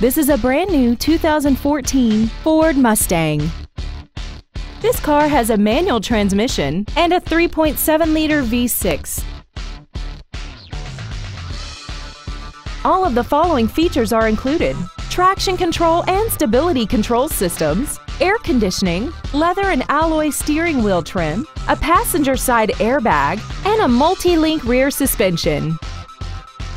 This is a brand new 2014 Ford Mustang. This car has a manual transmission and a 3.7-liter V6. All of the following features are included. Traction control and stability control systems, air conditioning, leather and alloy steering wheel trim, a passenger side airbag, and a multi-link rear suspension.